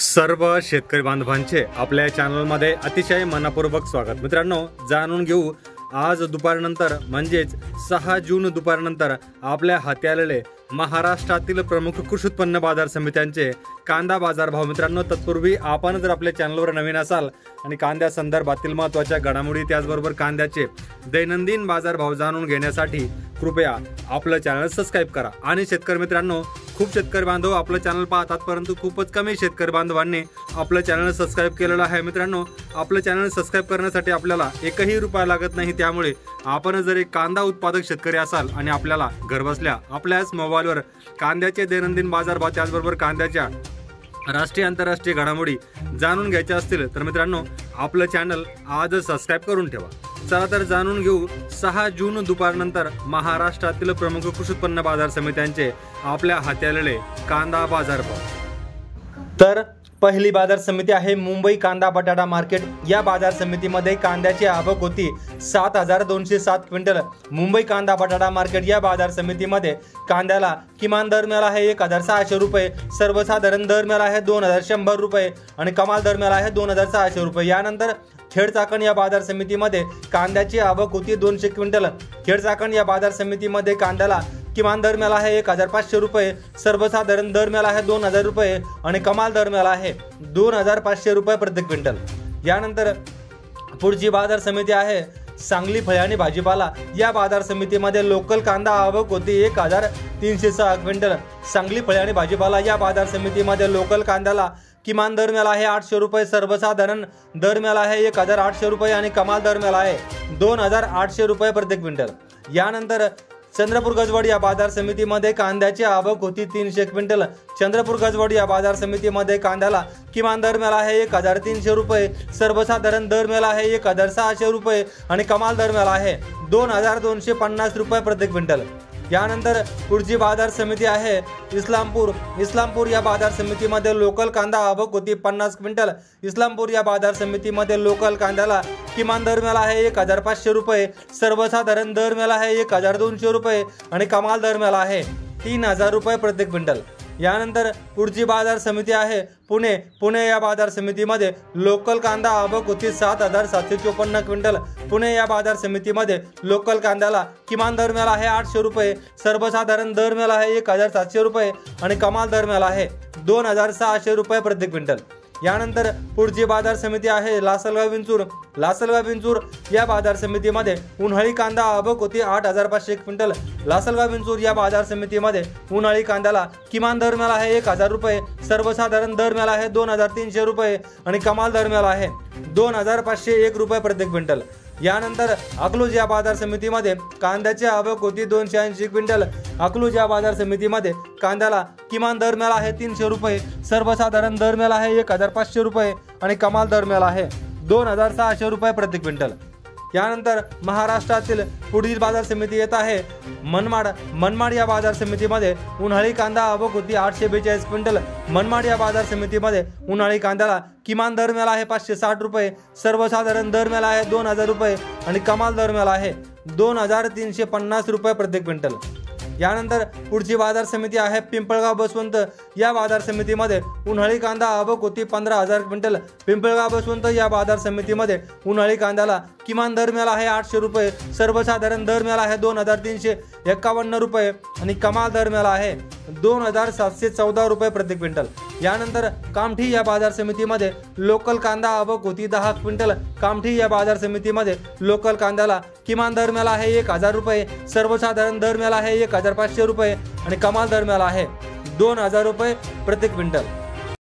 सर्व शेतकरी बांधवांचे आपल्या चॅनलमध्ये अतिशय मनापूर्वक स्वागत. मित्रांनो जाणून घेऊ आज दुपारनंतर म्हणजेच सहा जून दुपारनंतर आपल्या हाती आलेले महाराष्ट्रातील प्रमुख कृषी उत्पन्न बाजार समित्यांचे कांदा बाजार भाव मित्रांनो तत्पूर्वी आपण जर आपल्या चॅनलवर नवीन असाल आणि कांद्या संदर्भातील महत्त्वाच्या घडामोडी त्याचबरोबर कांद्याचे दैनंदिन बाजार भाव जाणून घेण्यासाठी कृपया आपलं चॅनल सबस्क्राईब करा. आणि शेतकरी मित्रांनो खूप शेतकरी बांधव आपलं चॅनल पाहतात परंतु खूपच कमी शेतकरी बांधवांनी आपलं चॅनल सबस्क्राईब केलेलं आहे. मित्रांनो आपलं चॅनल सबस्क्राईब करण्यासाठी आपल्याला एकही रुपया लागत नाही. त्यामुळे आपण जर एक कांदा उत्पादक शेतकरी असाल आणि आपल्याला घरबसल्या आपल्याच मोबाईलवर कांद्याचे दैनंदिन बाजारभाव त्याचबरोबर कांद्याच्या राष्ट्रीय आंतरराष्ट्रीय घडामोडी जाणून घ्यायच्या असतील तर मित्रांनो आपलं चॅनल आजच सबस्क्राईब करून ठेवा. चला तर जाणून घेऊ सहा जून दुपारनंतर महाराष्ट्रातील प्रमुख कृषी उत्पन्न बाजार समित्यांचे आपल्या हाती आलेले कांदा बाजारभाव तर पहिली बाजार समिती आहे मुंबई कांदा बटाटा मार्केट. या बाजार समितीमध्ये कांद्याची आवक होती सात हजार दोनशे सात क्विंटल. मुंबई कांदा बटाटा मार्केट या बाजार समितीमध्ये कांद्याला किमान दर मिळाला आहे एक हजार सहाशे रुपये. सर्वसाधारण दर मिळाला आहे दोन हजार शंभर रुपये आणि कमाल दर मिळाला आहे दोन हजार सहाशे रुपये. यानंतर खेड चाकण या बाजार समितीमध्ये कांद्याची आवक होती दोनशे क्विंटल. खेड चाकण या बाजार समितीमध्ये कांद्याला किमान दर मिळाला आहे एक हजार पाचशे रुपये सर्वसाधारण दर मिळाला आहे दोन हजार रुपये आणि कमाल दर मिळाला आहे दोन हजार पाचशे रुपये प्रति क्विंटल. यानंतर पुढची बाजार समिती आहे सांगली फळे आणि भाजीपाला. या बाजार समितीमध्ये लोकल कांदा आवक होती एक हजार तीनशे सहा क्विंटल. सांगली फळे आणि भाजीपाला या बाजार समितीमध्ये लोकल कांद्याला किमान दर मिळाला आहे आठशे रुपये सर्वसाधारण दर मिळाला आहे एक हजार आठशे रुपये आणि कमाल दर मिळाला आहे दोन हजार आठशे रुपये प्रत्येक क्विंटल. यानंतर चंद्रपूर गजवड या बाजार समितीमध्ये कांद्याची आवक होती तीनशे क्विंटल. चंद्रपूर गजवड या बाजार समितीमध्ये कांद्याला किमान दर मिळाला आहे एक हजार तीनशे रुपये सर्वसाधारण दर मिळाला आहे एक हजार सहाशे रुपये आणि कमाल दर मिळाला आहे दोन हजार दोनशे पन्नास रुपये प्रति क्विंटल. यानंतर पुढची बाजार समिती आहे. इस्लामपूर इस्लामपूर या बाजार समितीमध्ये लोकल कांदा आवक होती पन्नास क्विंटल. इस्लामपूर या बाजार समितीमध्ये लोकल कांद्याला किमान दर मिळाला आहे एक हजार पाचशे रुपये सर्वसाधारण दर मिळाला आहे एक हजार दोनशे रुपये आणि कमाल दर मिळाला आहे तीन हजार रुपये प्रति क्विंटल. यानंतर पुढची बाजार समिती आहे. पुणे पुणे या बाजार समितीमध्ये लोकल कांदा आवक होती सात हजार सातशे चोपन्न क्विंटल. पुणे या बाजार समितीमध्ये लोकल कांद्याला किमान दर मिळाला आहे आठशे रुपये सर्वसाधारण दर मिळाला आहे एक हजार सातशे रुपये आणि कमाल दर मिळाला आहे दोन हजार सहाशे रुपये प्रति क्विंटल. यानंतर पुढची बाजार समिती आहे लासलगाव विंचूर. लासलगाव विंचूर या बाजार समितीमध्ये उन्हाळी कांदा आवक होती आठ हजार पाचशे क्विंटल. लासलगाव विंचूर या बाजार समितीमध्ये उन्हाळी कांद्याला किमान दर मिळाला आहे एक हजार रुपये सर्वसाधारण दर मिळाला आहे दोन हजार तीनशे रुपये आणि कमाल दर मिळाला आहे दोन हजार पाचशे एक रुपये प्रति क्विंटल. यानंतर अकलूज या बाजार समितीमध्ये कांद्याची आवक होती दोनशे ऐंशी क्विंटल. अकलूज या बाजार समितीमध्ये कांद्याला किमान दर मिळाला आहे तीनशे रुपये सर्वसाधारण दर मिळाला आहे एक हजार पाचशे रुपये आणि कमाल दर मिळाला आहे दोन हजार सहाशे रुपये प्रति क्विंटल. यानंतर महाराष्ट्रातील पुढील बाजार समिती येत आहे. मनमाड मनमाड या बाजार समितीमध्ये उन्हाळी कांदा आवक होती आठशे बेचाळीस क्विंटल. मनमाड या बाजार समितीमध्ये उन्हाळी कांद्याला किमान दर मिळाला आहे पाचशे साठ रुपये सर्वसाधारण दर मिळाला आहे दोन हजार रुपये आणि कमाल दर मिळाला आहे दोन हजार तीनशे पन्नास रुपये प्रत्येक क्विंटल. यानंतर पुढची बाजार समिती आहे पिंपळगाव बसवंत. या बाजार समितीमध्ये उन्हाळी कांदा आवक होती पंधरा हजार क्विंटल. पिंपळगाव बसवंत या बाजार समितीमध्ये उन्हाळी कांद्याला किमान दर मिळाला आहे आठशे रुपये. सर्वसाधारण दर मिळाला आहे दोन हजार तीनशे एकावन्न रुपये आणि कमाल दर मिळाला आहे. दोन हजार सातशे चौदा रुपये प्रति क्विंटल. यानंतर कामठी या बाजार समितीमध्ये लोकल कांदा आवक होती दहा क्विंटल. कामठी या बाजार समितीमध्ये लोकल कांद्याला किमान दर मिळाला आहे एक हजार रुपये सर्वसाधारण दर मिळाला आहे एक हजार पाचशे रुपये आणि कमाल दर मिळाला आहे दोन हजार रुपये प्रति क्विंटल.